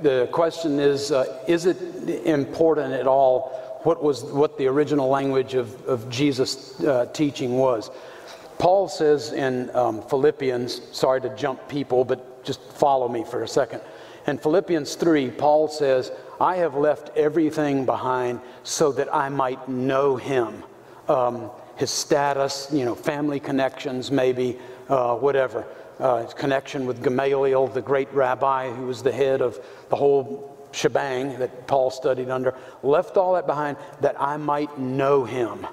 the question is uh, Is it important at all what, was, what the original language of, of Jesus' uh, teaching was? Paul says in um, Philippians, sorry to jump people, but just follow me for a second. In Philippians 3, Paul says, I have left everything behind so that I might know him. Um, his status, you know, family connections, maybe, uh, whatever. Uh, his connection with Gamaliel, the great rabbi who was the head of the whole shebang that Paul studied under, left all that behind that I might know him.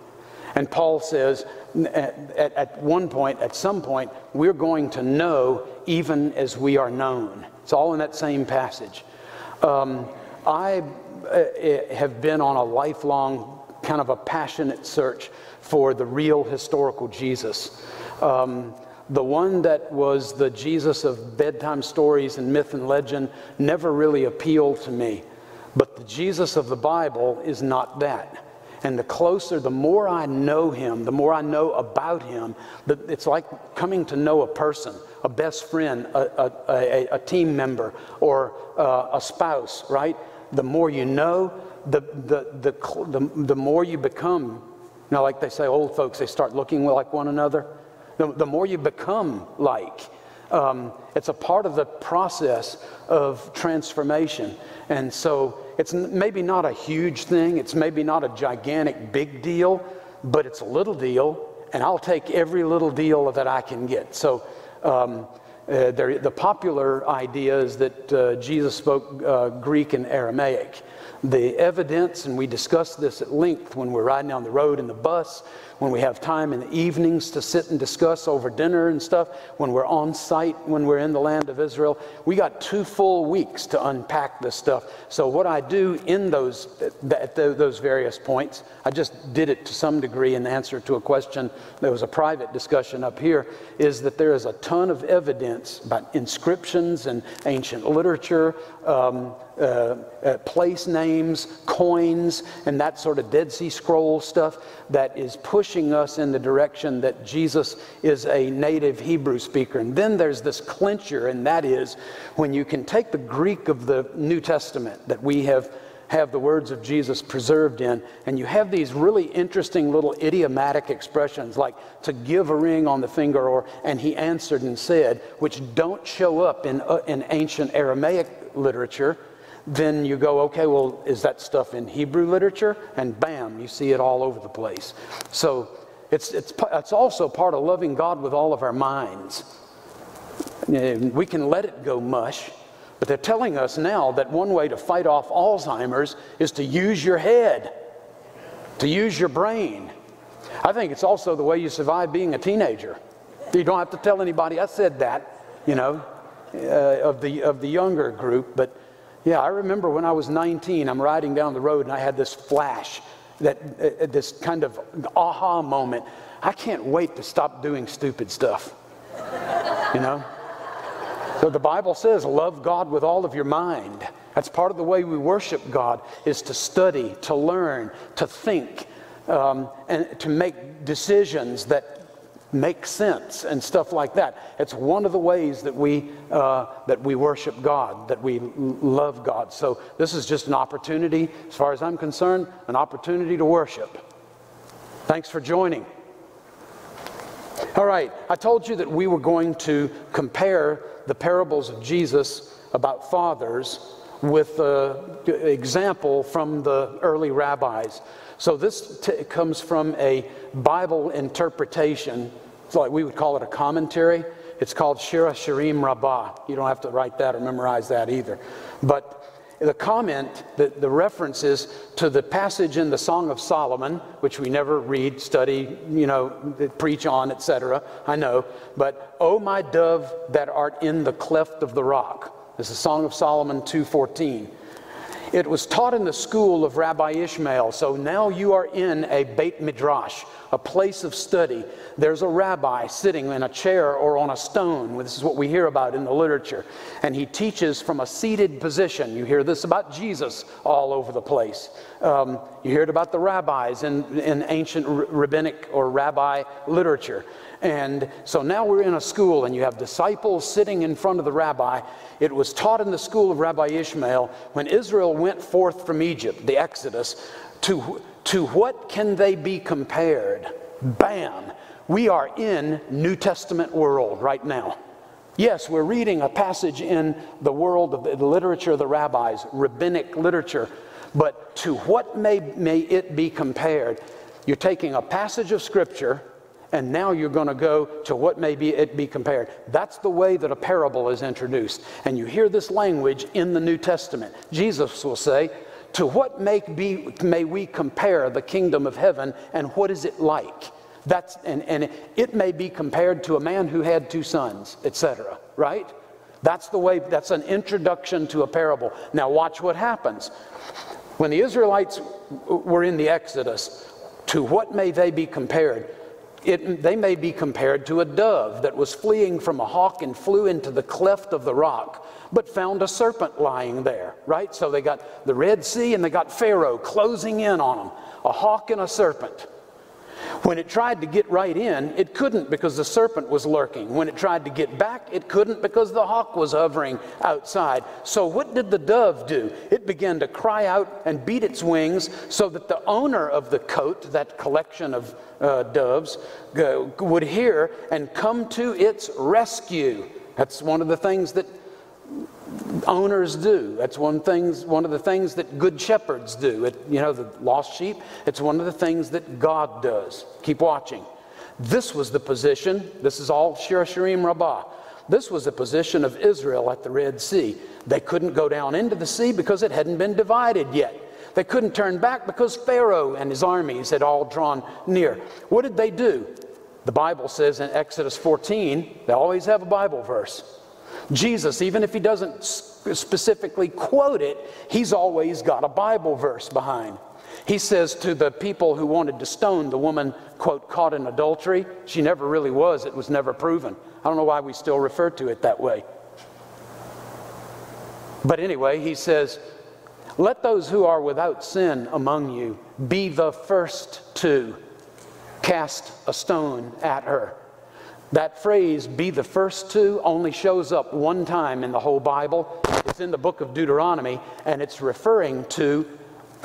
And Paul says, at, at, one point, at some point, we're going to know even as we are known. It's all in that same passage. Um, I uh, have been on a lifelong, kind of a passionate search for the real historical Jesus. Um, the one that was the Jesus of bedtime stories and myth and legend never really appealed to me. But the Jesus of the Bible is not that. And the closer, the more I know him, the more I know about him, it's like coming to know a person, a best friend, a, a, a, a team member, or uh, a spouse, right? The more you know, the, the, the, the, the more you become. Know, like they say, old folks, they start looking like one another. The, the more you become like. Um, it's a part of the process of transformation. And so it's maybe not a huge thing, it's maybe not a gigantic big deal, but it's a little deal, and I'll take every little deal that I can get. So um, uh, there, the popular idea is that uh, Jesus spoke uh, Greek and Aramaic. The evidence, and we discuss this at length when we're riding down the road in the bus, when we have time in the evenings to sit and discuss over dinner and stuff, when we're on site, when we're in the land of Israel. We got two full weeks to unpack this stuff. So, what I do in those, at those various points, I just did it to some degree in answer to a question. There was a private discussion up here, is that there is a ton of evidence about inscriptions and ancient literature. Um, uh, uh, place names, coins, and that sort of Dead Sea Scroll stuff that is pushing us in the direction that Jesus is a native Hebrew speaker. And then there's this clincher, and that is when you can take the Greek of the New Testament that we have have the words of Jesus preserved in. And you have these really interesting little idiomatic expressions like to give a ring on the finger or and he answered and said, which don't show up in, uh, in ancient Aramaic literature then you go, okay, well, is that stuff in Hebrew literature? And bam, you see it all over the place. So it's, it's, it's also part of loving God with all of our minds. We can let it go mush, but they're telling us now that one way to fight off Alzheimer's is to use your head, to use your brain. I think it's also the way you survive being a teenager. You don't have to tell anybody I said that, you know, uh, of, the, of the younger group, but yeah, I remember when I was 19, I'm riding down the road and I had this flash, that uh, uh, this kind of aha moment. I can't wait to stop doing stupid stuff. You know? So the Bible says, love God with all of your mind. That's part of the way we worship God is to study, to learn, to think, um, and to make decisions that make sense and stuff like that. It's one of the ways that we, uh, that we worship God, that we love God. So this is just an opportunity, as far as I'm concerned, an opportunity to worship. Thanks for joining. All right, I told you that we were going to compare the parables of Jesus about fathers with an example from the early rabbis. So this comes from a Bible interpretation it's like we would call it a commentary. It's called Shir HaShirim Rabbah. You don't have to write that or memorize that either. But the comment, the, the reference is to the passage in the Song of Solomon, which we never read, study, you know, preach on, etc. I know. But, O my dove that art in the cleft of the rock. This is Song of Solomon 2.14. It was taught in the school of Rabbi Ishmael. So now you are in a Beit Midrash a place of study. There's a rabbi sitting in a chair or on a stone. This is what we hear about in the literature. And he teaches from a seated position. You hear this about Jesus all over the place. Um, you hear it about the rabbis in, in ancient rabbinic or rabbi literature. And so now we're in a school, and you have disciples sitting in front of the rabbi. It was taught in the school of Rabbi Ishmael when Israel went forth from Egypt, the Exodus, to, to what can they be compared? Bam! We are in New Testament world right now. Yes, we're reading a passage in the world of the literature of the rabbis, rabbinic literature, but to what may, may it be compared? You're taking a passage of Scripture and now you're going to go to what may be it be compared. That's the way that a parable is introduced. And you hear this language in the New Testament. Jesus will say, To what may, be, may we compare the kingdom of heaven and what is it like? That's, and, and it may be compared to a man who had two sons, etc. Right? That's the way, that's an introduction to a parable. Now, watch what happens. When the Israelites were in the Exodus, to what may they be compared? It, they may be compared to a dove that was fleeing from a hawk and flew into the cleft of the rock, but found a serpent lying there, right? So they got the Red Sea and they got Pharaoh closing in on them, a hawk and a serpent. When it tried to get right in, it couldn't because the serpent was lurking. When it tried to get back, it couldn't because the hawk was hovering outside. So, what did the dove do? It began to cry out and beat its wings so that the owner of the cote, that collection of uh, doves, would hear and come to its rescue. That's one of the things that owners do. That's one, things, one of the things that good shepherds do. It, you know, the lost sheep, it's one of the things that God does. Keep watching. This was the position, this is all Shir Rabbah. This was the position of Israel at the Red Sea. They couldn't go down into the sea because it hadn't been divided yet. They couldn't turn back because Pharaoh and his armies had all drawn near. What did they do? The Bible says in Exodus 14, they always have a Bible verse. Jesus, even if he doesn't specifically quote it, he's always got a Bible verse behind. He says to the people who wanted to stone the woman, quote, caught in adultery, she never really was, it was never proven. I don't know why we still refer to it that way. But anyway, he says, Let those who are without sin among you be the first to cast a stone at her. That phrase, be the first to, only shows up one time in the whole Bible. It's in the book of Deuteronomy, and it's referring to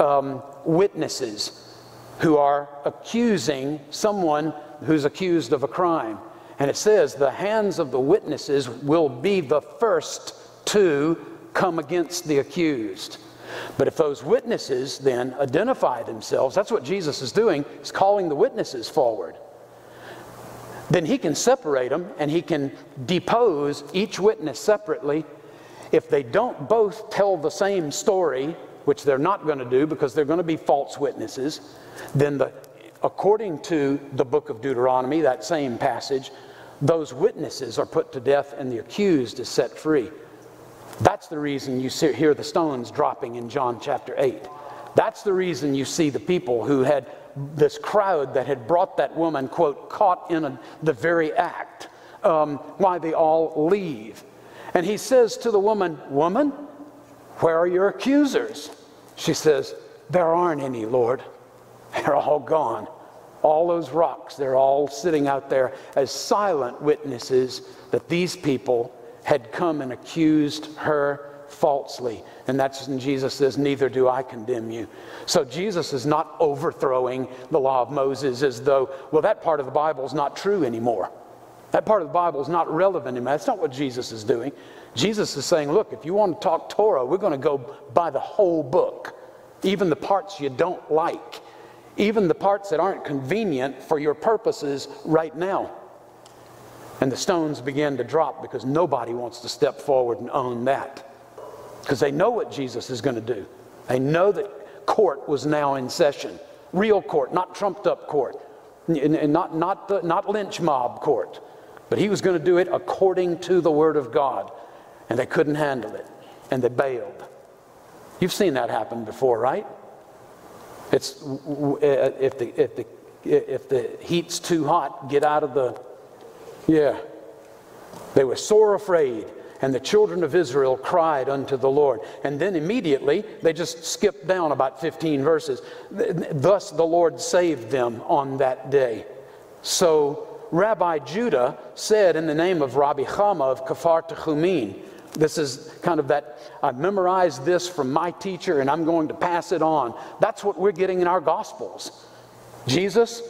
um, witnesses who are accusing someone who's accused of a crime. And it says, the hands of the witnesses will be the first to come against the accused. But if those witnesses then identify themselves, that's what Jesus is doing, he's calling the witnesses forward then he can separate them and he can depose each witness separately. If they don't both tell the same story, which they're not going to do because they're going to be false witnesses, then the, according to the book of Deuteronomy, that same passage, those witnesses are put to death and the accused is set free. That's the reason you hear the stones dropping in John chapter 8. That's the reason you see the people who had this crowd that had brought that woman, quote, caught in a, the very act, um, why they all leave. And he says to the woman, Woman, where are your accusers? She says, There aren't any, Lord. They're all gone. All those rocks, they're all sitting out there as silent witnesses that these people had come and accused her falsely. And that's when Jesus says, Neither do I condemn you. So Jesus is not overthrowing the law of Moses as though, well, that part of the Bible is not true anymore. That part of the Bible is not relevant anymore. That's not what Jesus is doing. Jesus is saying, Look, if you want to talk Torah, we're going to go by the whole book, even the parts you don't like, even the parts that aren't convenient for your purposes right now. And the stones began to drop because nobody wants to step forward and own that because they know what Jesus is going to do. They know that court was now in session. Real court, not trumped up court, and not, not, the, not lynch mob court. But he was going to do it according to the word of God. And they couldn't handle it, and they bailed. You've seen that happen before, right? It's, eh, eh, if, the, if the eh, if the heat's too hot, get out of the. Yeah. They were sore afraid. And the children of Israel cried unto the Lord. And then immediately, they just skipped down about 15 verses. Thus the Lord saved them on that day. So Rabbi Judah said in the name of Rabbi Chama of Kafar Techumin, this is kind of that, I memorized this from my teacher and I'm going to pass it on. That's what we're getting in our Gospels. Jesus,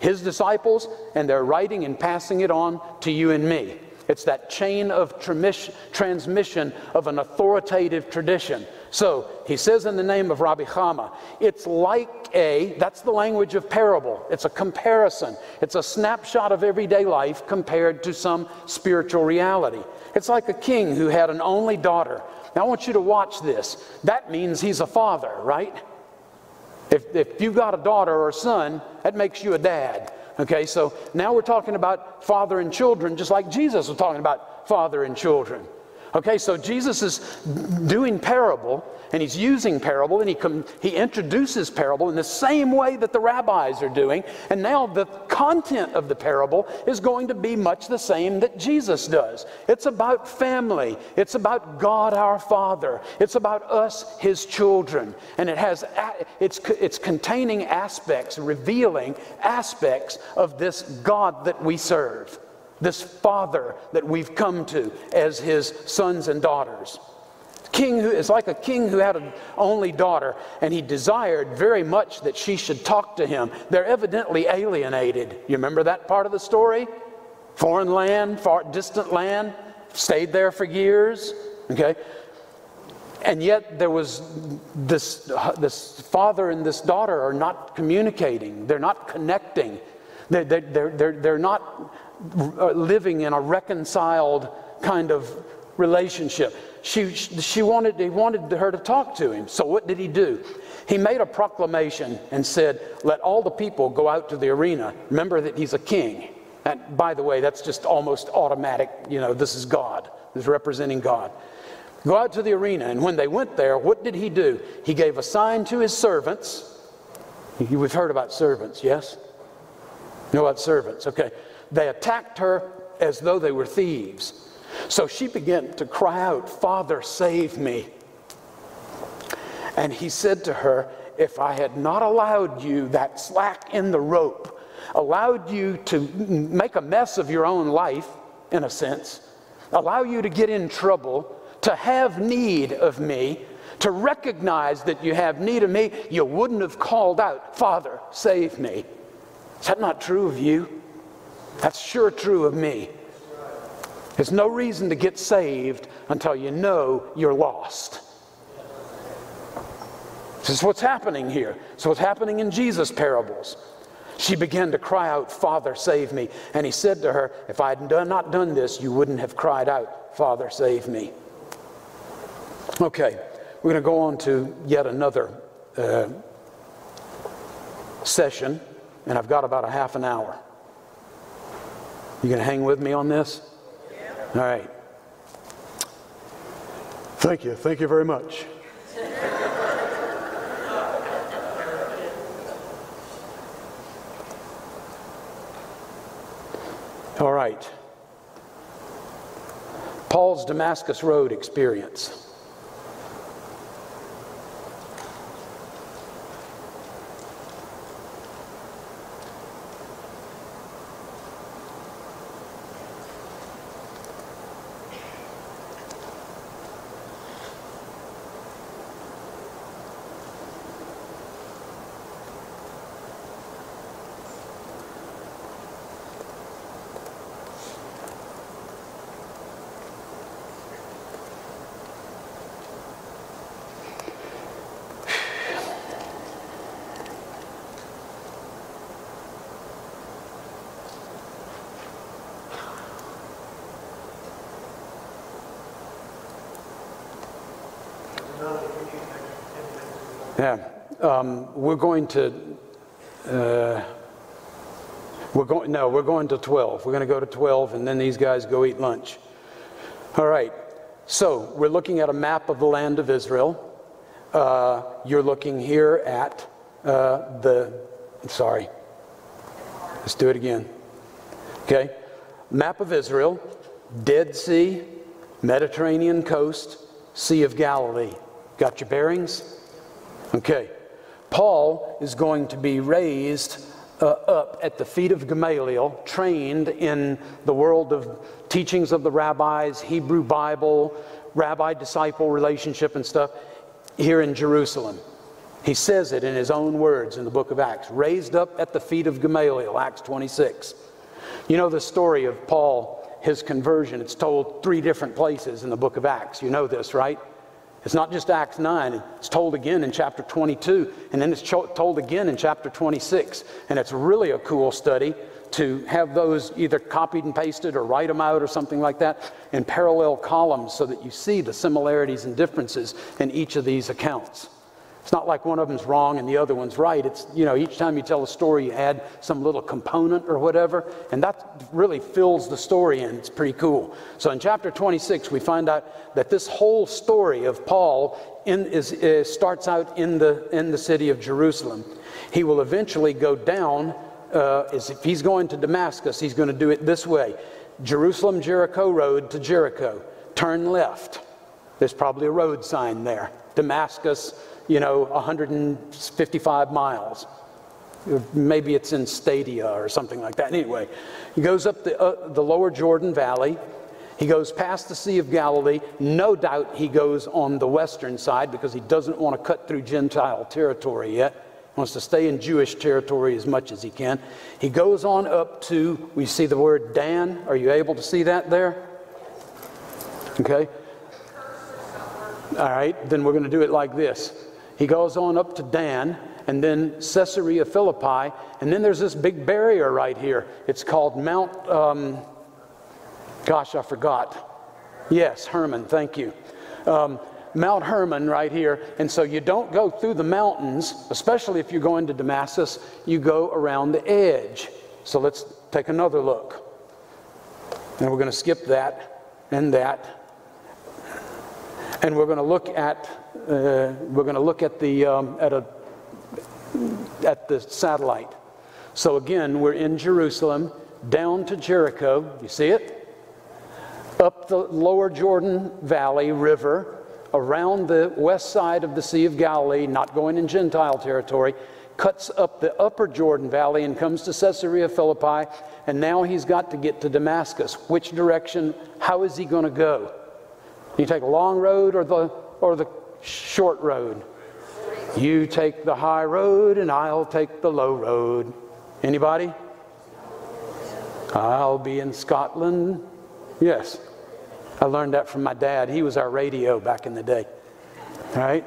his disciples, and they're writing and passing it on to you and me. It's that chain of transmission of an authoritative tradition. So he says in the name of Rabbi Chama, it's like a, that's the language of parable. It's a comparison. It's a snapshot of everyday life compared to some spiritual reality. It's like a king who had an only daughter. Now I want you to watch this. That means he's a father, right? If, if you've got a daughter or a son, that makes you a dad. Okay, so now we're talking about father and children, just like Jesus was talking about father and children. Okay, so Jesus is doing parable, and he's using parable, and he, com- he introduces parable in the same way that the rabbis are doing. And now the content of the parable is going to be much the same that Jesus does. It's about family, it's about God our Father, it's about us, his children. And it has, it's, it's containing aspects, revealing aspects of this God that we serve this father that we've come to as his sons and daughters. King who is like a king who had an only daughter, and he desired very much that she should talk to him. They're evidently alienated. You remember that part of the story? Foreign land, far distant land, stayed there for years. Okay, and yet there was this this father and this daughter are not communicating. They're not connecting. They're, they're, they're, they're not Uh, living in a reconciled kind of relationship. She, she wanted, he wanted her to talk to him. So what did he do? He made a proclamation and said, Let all the people go out to the arena. Remember that he's a king. And by the way, that's just almost automatic. You know, this is God, this is representing God. Go out to the arena. And when they went there, what did he do? He gave a sign to his servants. We've heard about servants, yes? You know about servants, okay. They attacked her as though they were thieves. So she began to cry out, Father, save me. And he said to her, If I had not allowed you that slack in the rope, allowed you to make a mess of your own life, in a sense, allow you to get in trouble, to have need of me, to recognize that you have need of me, you wouldn't have called out, Father, save me. Is that not true of you? That's sure true of me. There's no reason to get saved until you know you're lost. This is what's happening here. So what's happening in Jesus' parables. She began to cry out, Father, save me. And he said to her, If I had not done this, you wouldn't have cried out, Father, save me. Okay, we're going to go on to yet another uh, session, and I've got about a half an hour. You going to hang with me on this? All right. Thank you. Thank you very much. All right. Paul's Damascus Road experience. Yeah, um, we're going to. Uh, we're going no, we're going to 12. We're going to go to 12, and then these guys go eat lunch. All right. So we're looking at a map of the land of Israel. Uh, you're looking here at uh, the. Sorry. Let's do it again. Okay? Map of Israel, Dead Sea, Mediterranean coast, Sea of Galilee. Got your bearings? Okay. Paul is going to be raised uh, up at the feet of Gamaliel, trained in the world of teachings of the rabbis, Hebrew Bible, rabbi disciple relationship, and stuff here in Jerusalem. He says it in his own words in the book of Acts raised up at the feet of Gamaliel, Acts 26. You know the story of Paul, his conversion. It's told three different places in the book of Acts. You know this, right? It's not just Acts 9, it's told again in chapter 22, and then it's told again in chapter 26. And it's really a cool study to have those either copied and pasted or write them out or something like that in parallel columns so that you see the similarities and differences in each of these accounts. It's not like one of them's wrong and the other one's right. It's, you know, each time you tell a story, you add some little component or whatever, and that really fills the story in. It's pretty cool. So in chapter 26, we find out that this whole story of Paul in, is, is, starts out in the, in the city of Jerusalem. He will eventually go down, uh, if he's going to Damascus, he's going to do it this way Jerusalem Jericho Road to Jericho. Turn left. There's probably a road sign there. Damascus you know, 155 miles. Maybe it's in Stadia or something like that. Anyway, he goes up the, uh, the lower Jordan Valley. He goes past the Sea of Galilee. No doubt he goes on the western side because he doesn't want to cut through Gentile territory yet. He wants to stay in Jewish territory as much as he can. He goes on up to, we see the word Dan. Are you able to see that there? Okay. All right, then we're going to do it like this. He goes on up to Dan and then Caesarea Philippi. And then there's this big barrier right here. It's called Mount, um, gosh, I forgot. Yes, Hermon, thank you. Um, Mount Hermon right here. And so you don't go through the mountains, especially if you're going to Damascus, you go around the edge. So let's take another look. And we're going to skip that and that. And we're going to look at we're going to look at the, um, at, a, at the satellite. So again, we're in Jerusalem, down to Jericho. You see it? Up the lower Jordan Valley River, around the west side of the Sea of Galilee, not going in Gentile territory, cuts up the upper Jordan Valley and comes to Caesarea Philippi. And now he's got to get to Damascus. Which direction? How is he going to go? You take a long road or the, or the short road. You take the high road and I'll take the low road. Anybody? I'll be in Scotland. Yes. I learned that from my dad. He was our radio back in the day. All right?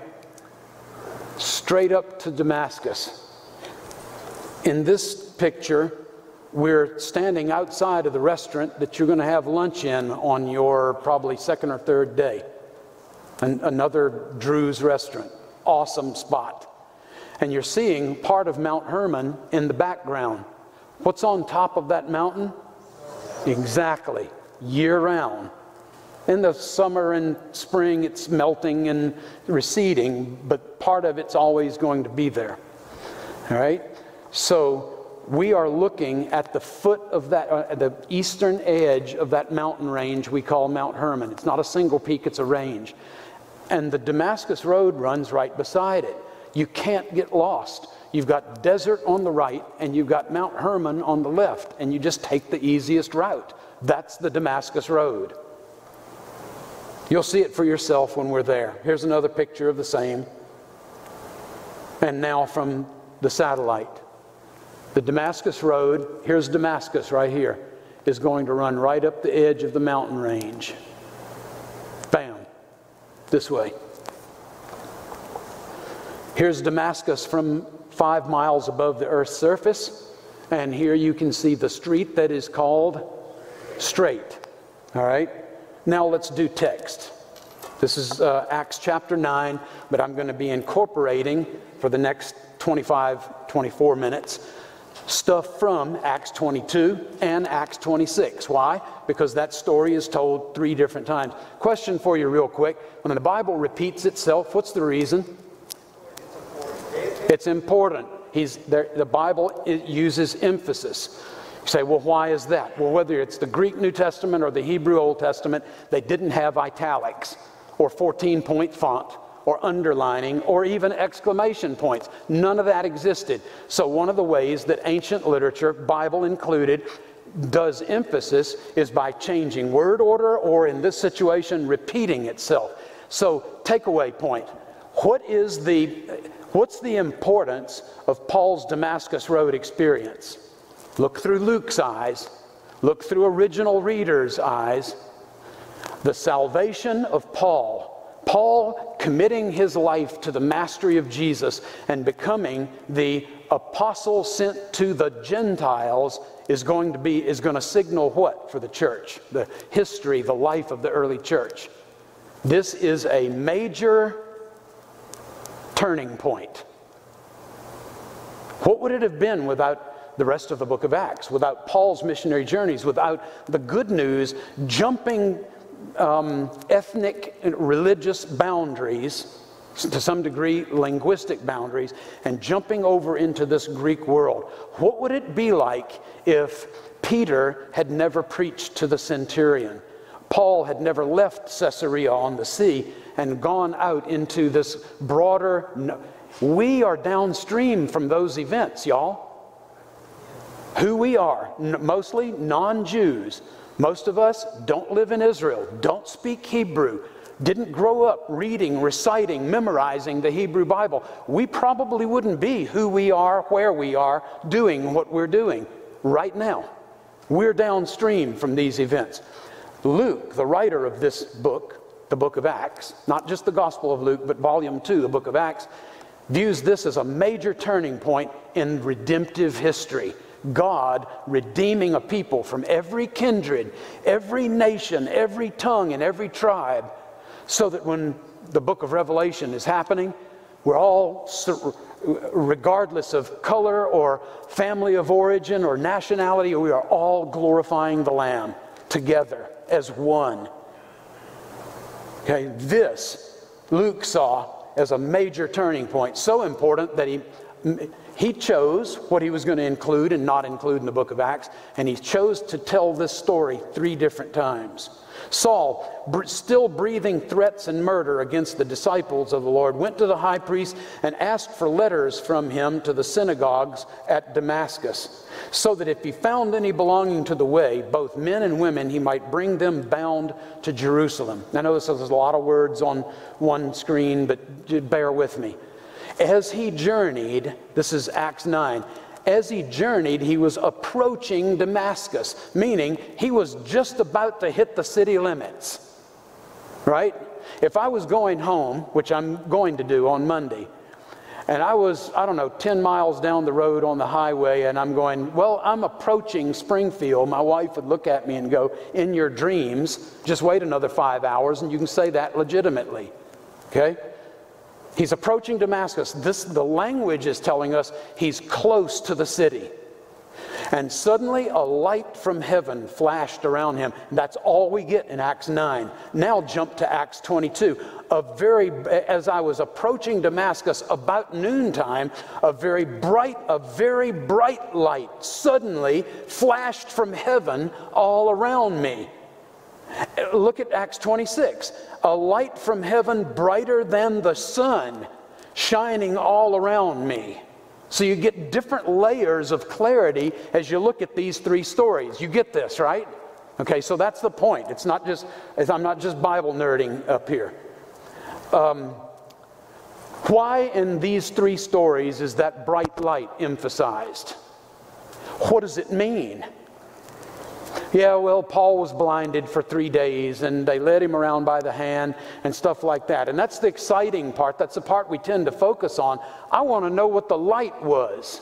Straight up to Damascus. In this picture, we're standing outside of the restaurant that you're going to have lunch in on your probably second or third day an, another Druze restaurant. Awesome spot. And you're seeing part of Mount Hermon in the background. What's on top of that mountain? Exactly, year round. In the summer and spring, it's melting and receding, but part of it's always going to be there. All right? So we are looking at the foot of that, uh, the eastern edge of that mountain range we call Mount Hermon. It's not a single peak, it's a range. And the Damascus Road runs right beside it. You can't get lost. You've got desert on the right and you've got Mount Hermon on the left, and you just take the easiest route. That's the Damascus Road. You'll see it for yourself when we're there. Here's another picture of the same. And now from the satellite. The Damascus Road, here's Damascus right here, is going to run right up the edge of the mountain range this way. Here's Damascus from five miles above the earth's surface, and here you can see the street that is called Straight. All right? Now let's do text. This is uh, Acts chapter 9, but I'm going to be incorporating for the next 25, 24 minutes stuff from Acts 22 and Acts 26. Why? Because that story is told three different times. Question for you, real quick. When the Bible repeats itself, what's the reason? It's important. He's, the Bible uses emphasis. You say, well, why is that? Well, whether it's the Greek New Testament or the Hebrew Old Testament, they didn't have italics or 14 point font or underlining or even exclamation points. None of that existed. So, one of the ways that ancient literature, Bible included, does emphasis is by changing word order or, in this situation, repeating itself. So, takeaway point what is the, what's the importance of Paul's Damascus Road experience? Look through Luke's eyes, look through original readers' eyes. The salvation of Paul Paul committing his life to the mastery of Jesus and becoming the apostle sent to the Gentiles is going to be is going to signal what for the church? The history, the life of the early church. This is a major turning point. What would it have been without the rest of the book of Acts, without Paul's missionary journeys, without the good news jumping um, ethnic and religious boundaries, to some degree linguistic boundaries, and jumping over into this Greek world. What would it be like if Peter had never preached to the centurion? Paul had never left Caesarea on the sea and gone out into this broader. We are downstream from those events, y'all. Who we are, mostly non Jews, most of us don't live in Israel, don't speak Hebrew, didn't grow up reading, reciting, memorizing the Hebrew Bible. We probably wouldn't be who we are, where we are, doing what we're doing right now. We're downstream from these events. Luke, the writer of this book, the book of Acts, not just the Gospel of Luke, but volume two, the book of Acts, views this as a major turning point in redemptive history. God redeeming a people from every kindred, every nation, every tongue, and every tribe, so that when the book of Revelation is happening, we're all, regardless of color or family of origin or nationality, we are all glorifying the Lamb together as one. Okay, this Luke saw as a major turning point, so important that he he chose what he was going to include and not include in the book of Acts, and he chose to tell this story three different times. Saul, still breathing threats and murder against the disciples of the Lord, went to the high priest and asked for letters from him to the synagogues at Damascus, so that if he found any belonging to the way, both men and women, he might bring them bound to Jerusalem. I know this is a lot of words on one screen, but bear with me. As he journeyed, this is Acts 9, as he journeyed, he was approaching Damascus, meaning he was just about to hit the city limits. Right? If I was going home, which I'm going to do on Monday, and I was, I don't know, 10 miles down the road on the highway, and I'm going, Well, I'm approaching Springfield. My wife would look at me and go, In your dreams, just wait another five hours, and you can say that legitimately. Okay? He's approaching Damascus. This, the language is telling us he's close to the city. And suddenly a light from heaven flashed around him. That's all we get in Acts 9. Now jump to Acts 22. A very, as I was approaching Damascus about noontime, a very bright, a very bright light suddenly flashed from heaven all around me. Look at Acts 26. A light from heaven brighter than the sun shining all around me. So you get different layers of clarity as you look at these three stories. You get this, right? Okay, so that's the point. It's not just, I'm not just Bible nerding up here. Um, why in these three stories is that bright light emphasized? What does it mean? Yeah, well, Paul was blinded for three days and they led him around by the hand and stuff like that. And that's the exciting part. That's the part we tend to focus on. I want to know what the light was.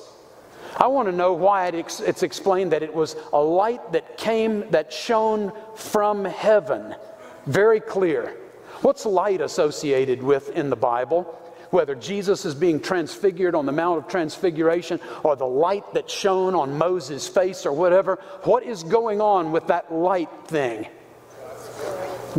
I want to know why it's explained that it was a light that came, that shone from heaven. Very clear. What's light associated with in the Bible? Whether Jesus is being transfigured on the Mount of Transfiguration or the light that shone on Moses' face or whatever, what is going on with that light thing?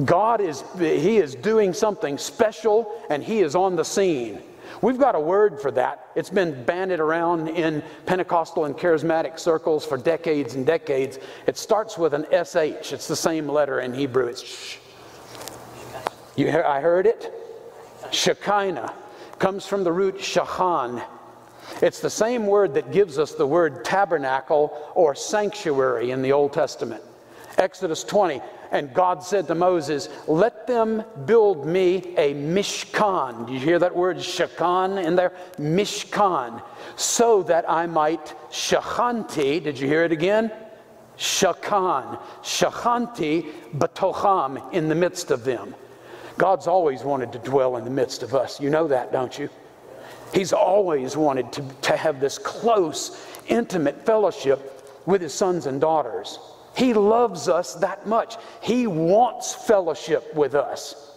God is, He is doing something special and He is on the scene. We've got a word for that. It's been banded around in Pentecostal and charismatic circles for decades and decades. It starts with an SH. It's the same letter in Hebrew. It's sh. You hear, I heard it? Shekinah comes from the root shachan. It's the same word that gives us the word tabernacle or sanctuary in the Old Testament. Exodus 20, and God said to Moses, Let them build me a mishkan. Do you hear that word shakan in there? Mishkan. So that I might shachanti. Did you hear it again? Shakan. Shachanti batocham in the midst of them. God's always wanted to dwell in the midst of us. You know that, don't you? He's always wanted to, to have this close, intimate fellowship with his sons and daughters. He loves us that much. He wants fellowship with us.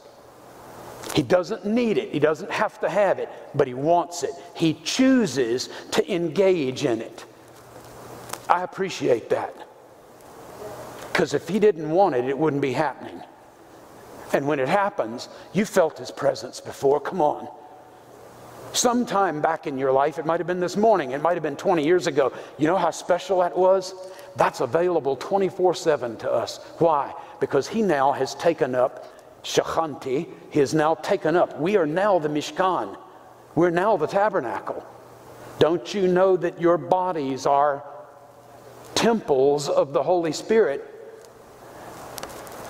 He doesn't need it, he doesn't have to have it, but he wants it. He chooses to engage in it. I appreciate that. Because if he didn't want it, it wouldn't be happening. And when it happens, you felt his presence before. Come on. Sometime back in your life, it might have been this morning, it might have been 20 years ago. You know how special that was? That's available 24 7 to us. Why? Because he now has taken up Shachanti, he has now taken up. We are now the Mishkan, we're now the tabernacle. Don't you know that your bodies are temples of the Holy Spirit?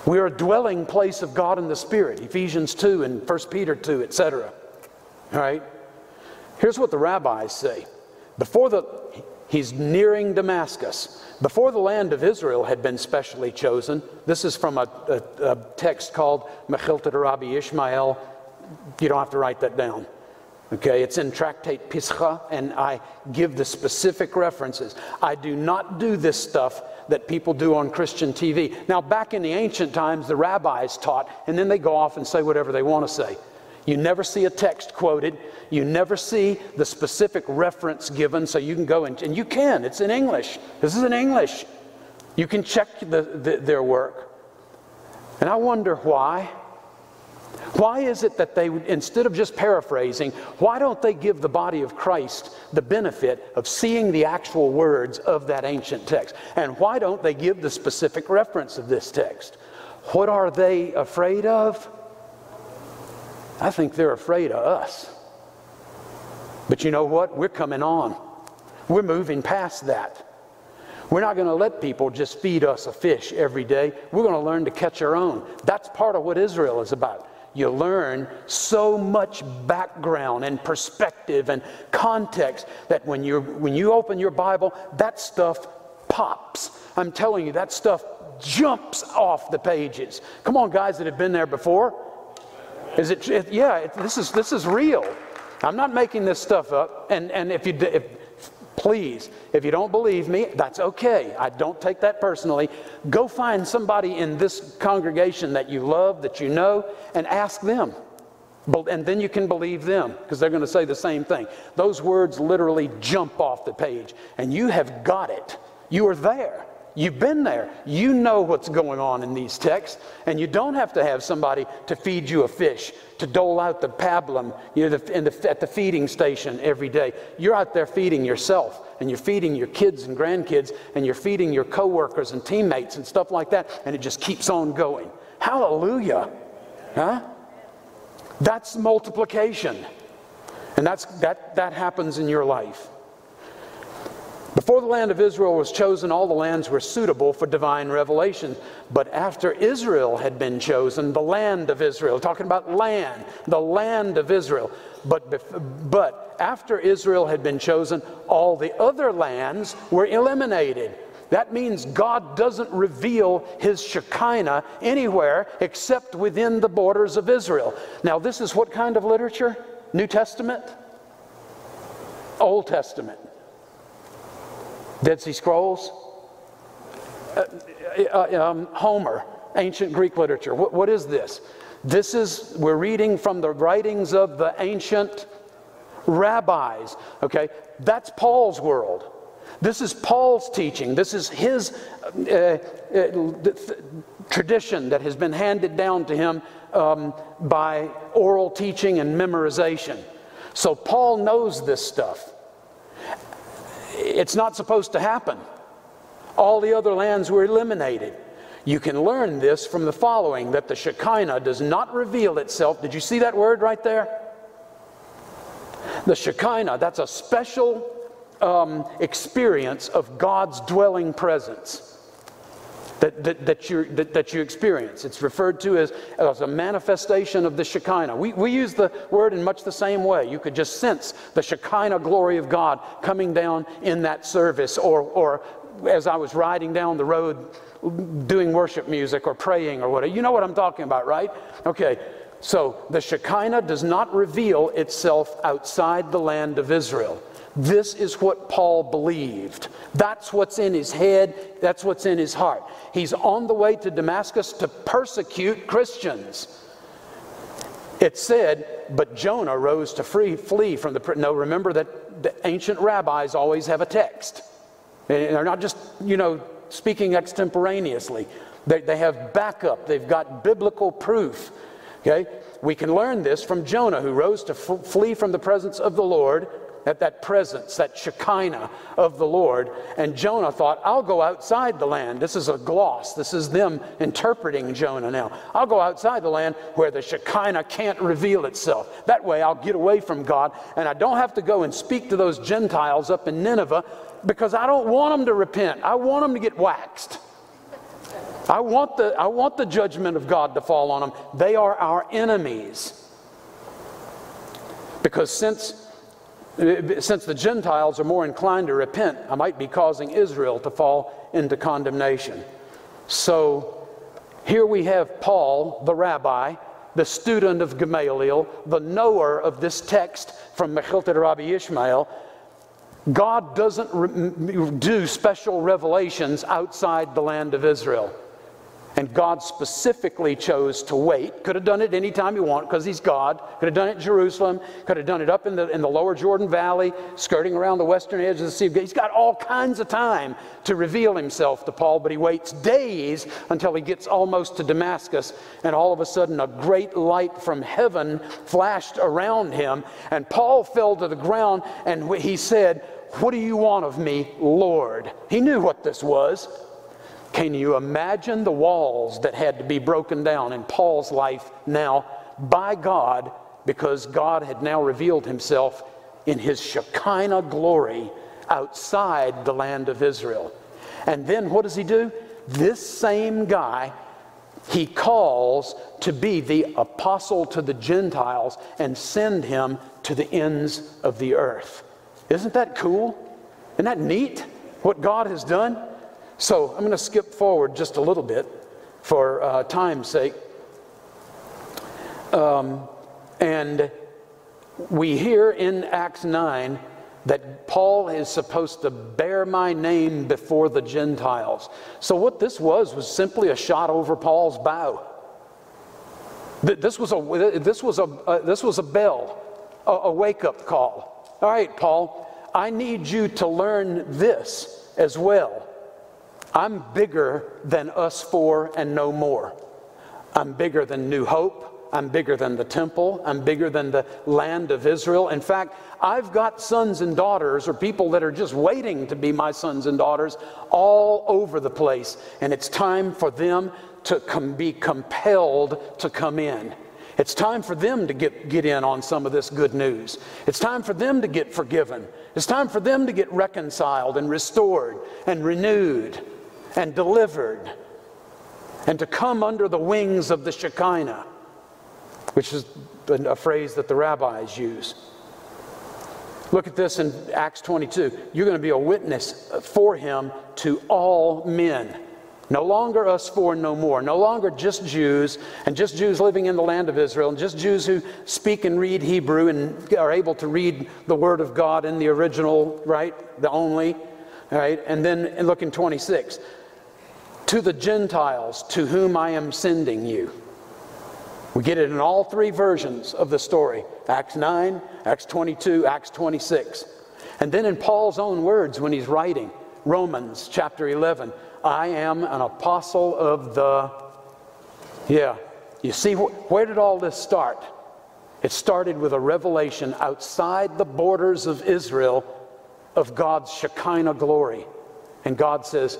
We are a dwelling place of God in the Spirit, Ephesians 2 and 1 Peter 2, etc. All right? Here's what the rabbis say. Before the, he's nearing Damascus. Before the land of Israel had been specially chosen, this is from a, a, a text called Mechilta Rabbi Ishmael. You don't have to write that down. Okay, it's in Tractate Pischa, and I give the specific references. I do not do this stuff that people do on Christian TV. Now, back in the ancient times, the rabbis taught, and then they go off and say whatever they want to say. You never see a text quoted. You never see the specific reference given, so you can go and, and you can. It's in English. This is in English. You can check the, the, their work. And I wonder why. Why is it that they, instead of just paraphrasing, why don't they give the body of Christ the benefit of seeing the actual words of that ancient text? And why don't they give the specific reference of this text? What are they afraid of? I think they're afraid of us. But you know what? We're coming on. We're moving past that. We're not going to let people just feed us a fish every day. We're going to learn to catch our own. That's part of what Israel is about. You learn so much background and perspective and context that when you when you open your Bible, that stuff pops. I'm telling you, that stuff jumps off the pages. Come on, guys that have been there before. Is it? it yeah, it, this is this is real. I'm not making this stuff up. And and if you if, please, if you don't believe me, that's okay. I don't take that personally. Go find somebody in this congregation that you love, that you know, and ask them. And then you can believe them because they're going to say the same thing. Those words literally jump off the page, and you have got it. You are there. You've been there. You know what's going on in these texts, and you don't have to have somebody to feed you a fish, to dole out the pablum you know, the, the, at the feeding station every day. You're out there feeding yourself, and you're feeding your kids and grandkids, and you're feeding your coworkers and teammates and stuff like that, and it just keeps on going. Hallelujah. Huh? That's multiplication. And that's, that, that happens in your life. Before the land of Israel was chosen, all the lands were suitable for divine revelation. But after Israel had been chosen, the land of Israel, talking about land, the land of Israel, but, but after Israel had been chosen, all the other lands were eliminated. That means God doesn't reveal his Shekinah anywhere except within the borders of Israel. Now, this is what kind of literature? New Testament? Old Testament. Dead Sea Scrolls, uh, uh, um, Homer, ancient Greek literature. What, what is this? This is, we're reading from the writings of the ancient rabbis, okay? That's Paul's world. This is Paul's teaching. This is his uh, uh, tradition that has been handed down to him um, by oral teaching and memorization. So Paul knows this stuff. It's not supposed to happen. All the other lands were eliminated. You can learn this from the following that the Shekinah does not reveal itself. Did you see that word right there? The Shekinah, that's a special um, experience of God's dwelling presence that, that, that, you, that, that you experience. It's referred to as, as a manifestation of the Shekinah. We, we use the word in much the same way. You could just sense the Shekinah glory of God coming down in that service, or, or as I was riding down the road doing worship music or praying or whatever. You know what I'm talking about, right? Okay. So the Shekinah does not reveal itself outside the land of Israel. This is what Paul believed. That's what's in his head, that's what's in his heart. He's on the way to Damascus to persecute Christians. It said, but Jonah rose to free, flee from the. No, remember that the ancient rabbis always have a text. They're not just, you know, speaking extemporaneously. They, they have backup, they've got biblical proof. Okay? We can learn this from Jonah, who rose to flee from the presence of the Lord at that presence, that Shekinah of the Lord. And Jonah thought, I'll go outside the land. This is a gloss. This is them interpreting Jonah now. I'll go outside the land where the Shekinah can't reveal itself. That way I'll get away from God and I don't have to go and speak to those Gentiles up in Nineveh because I don't want them to repent. I want them to get waxed. I want the, I want the judgment of God to fall on them. They are our enemies. Because since, Uh, since the Gentiles are more inclined to repent, I might be causing Israel to fall into condemnation. So here we have Paul, the rabbi, the student of Gamaliel, the knower of this text from Mechilta Rabbi Ishmael, God doesn't do special revelations outside the land of Israel. And God specifically chose to wait. Could have done it anytime he wanted because he's God. Could have done it in Jerusalem. Could have done it up in the, in the lower Jordan Valley, skirting around the western edge of the Sea of He's got all kinds of time to reveal himself to Paul, but he waits days until he gets almost to Damascus. And all of a sudden, a great light from heaven flashed around him. And Paul fell to the ground and he said, What do you want of me, Lord? He knew what this was. Can you imagine the walls that had to be broken down in Paul's life now by God because God had now revealed himself in his Shekinah glory outside the land of Israel? And then what does he do? This same guy he calls to be the apostle to the Gentiles and send him to the ends of the earth. Isn't that cool? Isn't that neat what God has done? So I'm going to skip forward just a little bit for uh, time's sake. Um, and we hear in Acts 9 that Paul is supposed to bear my name before the Gentiles. So, what this was was simply a shot over Paul's bow. This was a, this was a, uh, this was a bell, a, a wake up call. All right, Paul, I need you to learn this as well. I'm bigger than us four and no more. I'm bigger than New Hope. I'm bigger than the temple. I'm bigger than the land of Israel. In fact, I've got sons and daughters, or people that are just waiting to be my sons and daughters, all over the place. And it's time for them to com- be compelled to come in. It's time for them to get, get in on some of this good news. It's time for them to get forgiven. It's time for them to get reconciled and restored and renewed and delivered and to come under the wings of the Shekinah, which is a phrase that the rabbis use. Look at this in Acts 22. You're going to be a witness for him to all men. No longer us four, no more. No longer just Jews and just Jews living in the land of Israel and just Jews who speak and read Hebrew and are able to read the Word of God in the original, right? The only, right? And then look in 26 to the Gentiles to whom I am sending you. We get it in all three versions of the story Acts 9, Acts 22, Acts 26. And then in Paul's own words when he's writing, Romans chapter 11, I am an apostle of the. Yeah, you see, where did all this start? It started with a revelation outside the borders of Israel of God's Shekinah glory. And God says,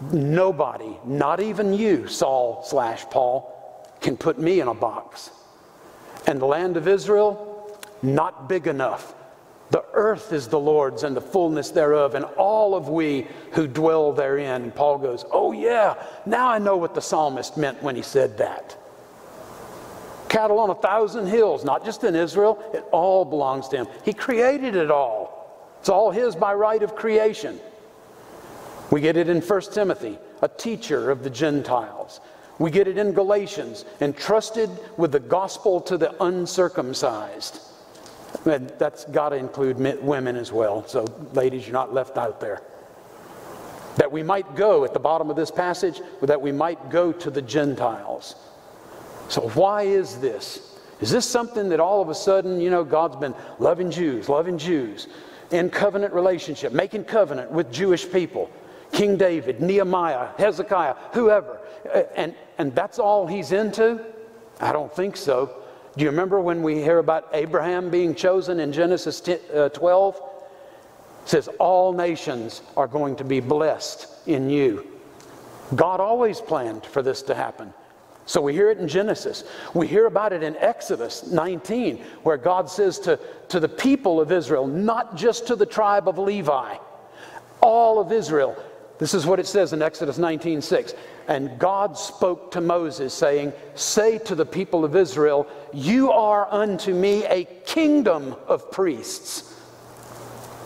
Nobody, not even you, Saul slash Paul, can put me in a box. And the land of Israel, not big enough. The earth is the Lord's and the fullness thereof, and all of we who dwell therein. And Paul goes, Oh, yeah, now I know what the psalmist meant when he said that. Cattle on a thousand hills, not just in Israel, it all belongs to him. He created it all, it's all his by right of creation. We get it in 1 Timothy, a teacher of the Gentiles. We get it in Galatians, entrusted with the gospel to the uncircumcised. And that's got to include women as well. So, ladies, you're not left out there. That we might go at the bottom of this passage, that we might go to the Gentiles. So, why is this? Is this something that all of a sudden, you know, God's been loving Jews, loving Jews, in covenant relationship, making covenant with Jewish people? King David, Nehemiah, Hezekiah, whoever. And, and that's all he's into? I don't think so. Do you remember when we hear about Abraham being chosen in Genesis uh, 12? It says, All nations are going to be blessed in you. God always planned for this to happen. So we hear it in Genesis. We hear about it in Exodus 19, where God says to, to the people of Israel, not just to the tribe of Levi, all of Israel, this is what it says in Exodus 19:6. And God spoke to Moses, saying, Say to the people of Israel, You are unto me a kingdom of priests.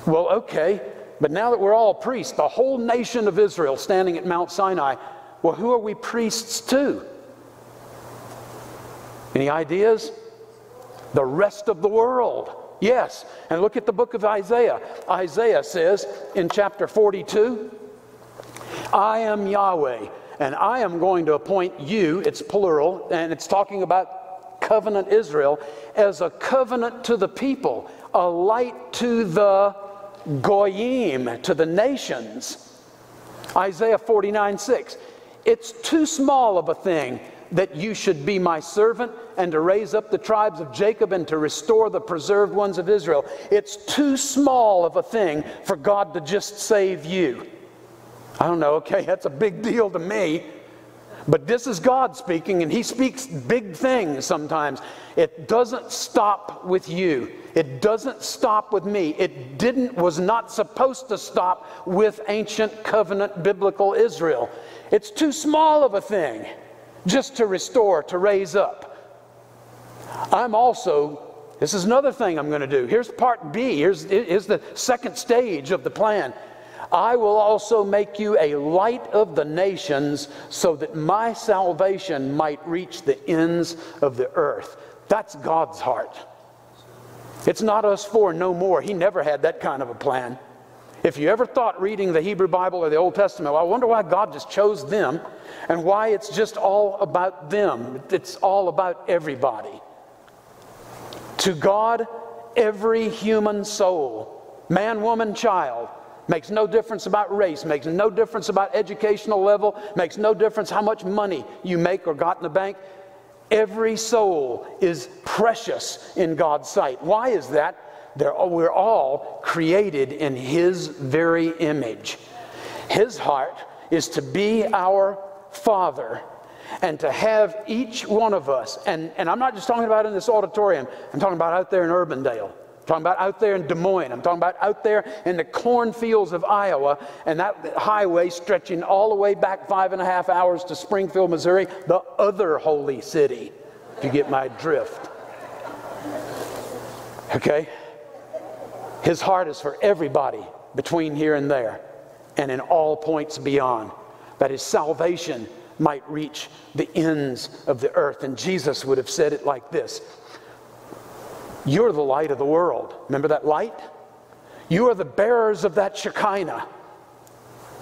Well, okay, but now that we're all priests, the whole nation of Israel standing at Mount Sinai, well, who are we priests to? Any ideas? The rest of the world. Yes. And look at the book of Isaiah. Isaiah says in chapter 42, I am Yahweh, and I am going to appoint you, it's plural, and it's talking about covenant Israel, as a covenant to the people, a light to the goyim, to the nations. Isaiah 49 6. It's too small of a thing that you should be my servant and to raise up the tribes of Jacob and to restore the preserved ones of Israel. It's too small of a thing for God to just save you. I don't know, okay, that's a big deal to me. But this is God speaking, and He speaks big things sometimes. It doesn't stop with you. It doesn't stop with me. It didn't, was not supposed to stop with ancient covenant biblical Israel. It's too small of a thing just to restore, to raise up. I'm also, this is another thing I'm going to do. Here's part B. Here's, here's the second stage of the plan. I will also make you a light of the nations so that my salvation might reach the ends of the earth. That's God's heart. It's not us four no more. He never had that kind of a plan. If you ever thought reading the Hebrew Bible or the Old Testament, well, I wonder why God just chose them and why it's just all about them. It's all about everybody. To God, every human soul, man, woman, child, Makes no difference about race, makes no difference about educational level, makes no difference how much money you make or got in the bank. Every soul is precious in God's sight. Why is that? We're all created in His very image. His heart is to be our Father and to have each one of us, and, and I'm not just talking about in this auditorium, I'm talking about out there in Urbandale. I'm talking about out there in Des Moines. I'm talking about out there in the cornfields of Iowa and that highway stretching all the way back five and a half hours to Springfield, Missouri, the other holy city, if you get my drift. Okay? His heart is for everybody between here and there and in all points beyond, that his salvation might reach the ends of the earth. And Jesus would have said it like this you're the light of the world. Remember that light? You are the bearers of that Shekinah,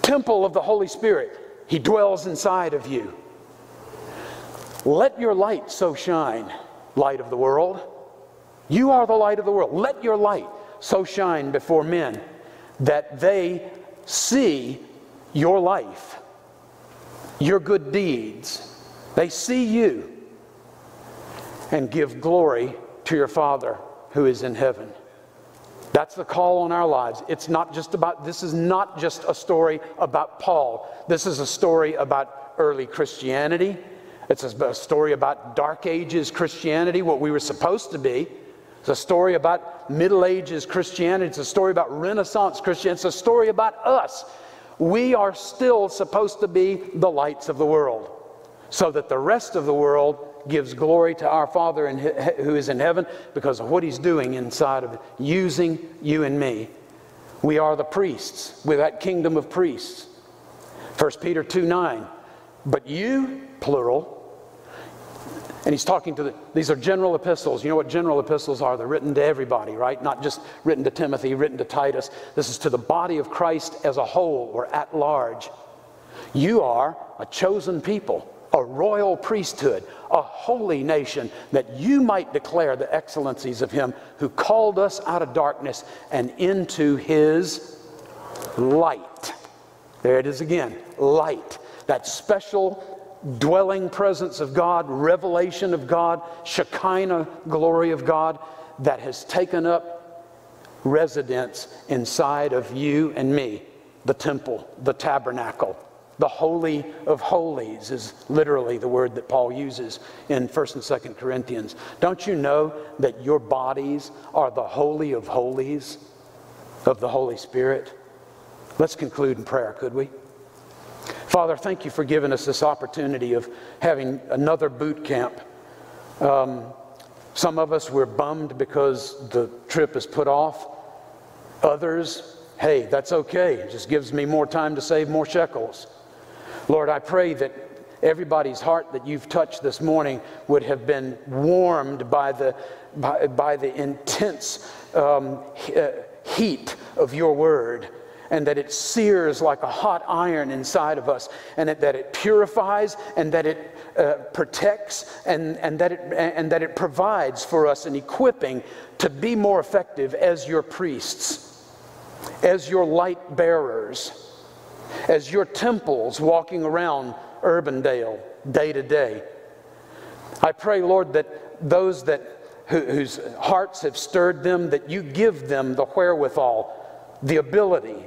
temple of the Holy Spirit. He dwells inside of you. Let your light so shine, light of the world. You are the light of the world. Let your light so shine before men that they see your life, your good deeds. They see you and give glory to your Father who is in heaven. That's the call on our lives. It's not just about, this is not just a story about Paul. This is a story about early Christianity. It's a story about Dark Ages Christianity, what we were supposed to be. It's a story about Middle Ages Christianity. It's a story about Renaissance Christianity. It's a story about us. We are still supposed to be the lights of the world so that the rest of the world gives glory to our Father in, who is in heaven because of what He's doing inside of using you and me. We are the priests with that kingdom of priests. 1 Peter 2 9. But you, plural, and he's talking to the, these are general epistles. You know what general epistles are? They're written to everybody, right? Not just written to Timothy, written to Titus. This is to the body of Christ as a whole or at large. You are a chosen people, a royal priesthood, a holy nation, that you might declare the excellencies of him who called us out of darkness and into his light. There it is again light. That special dwelling presence of God, revelation of God, Shekinah glory of God that has taken up residence inside of you and me, the temple, the tabernacle. The Holy of Holies is literally the word that Paul uses in 1st and 2nd Corinthians. Don't you know that your bodies are the Holy of Holies of the Holy Spirit? Let's conclude in prayer, could we? Father, thank you for giving us this opportunity of having another boot camp. Um, some of us were bummed because the trip is put off. Others, hey, that's okay. It just gives me more time to save more shekels. Lord, I pray that everybody's heart that you've touched this morning would have been warmed by the, by, by the intense um, uh, heat of your word and that it sears like a hot iron inside of us, and that, it purifies and that it uh, protects and, and, that it, and that it provides for us an equipping to be more effective as your priests, as your light bearers as your temples walking around Urbandale day to day. I pray, Lord, that those that whose hearts have stirred them, that you give them the wherewithal, the ability,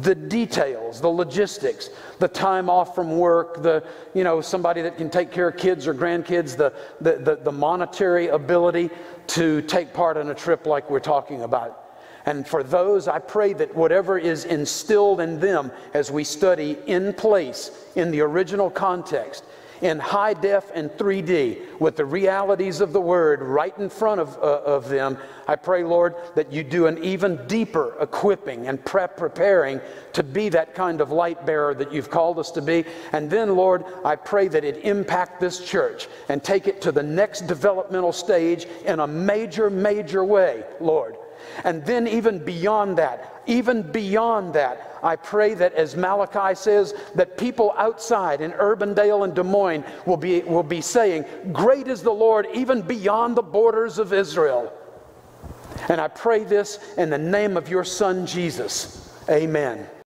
the details, the logistics, the time off from work, the, you know, somebody that can take care of kids or grandkids, the, the, the, the monetary ability to take part in a trip like we're talking about. And for those, I pray that whatever is instilled in them as we study in place in the original context, in high def and 3D, with the realities of the Word right in front of, uh, of them, I pray, Lord, that you do an even deeper equipping and prep preparing to be that kind of light bearer that you've called us to be. And then, Lord, I pray that it impact this church and take it to the next developmental stage in a major, major way, Lord. And then, even beyond that, even beyond that, I pray that as Malachi says, that people outside in Urbandale and Des Moines will be, will be saying, Great is the Lord, even beyond the borders of Israel. And I pray this in the name of your Son, Jesus. Amen.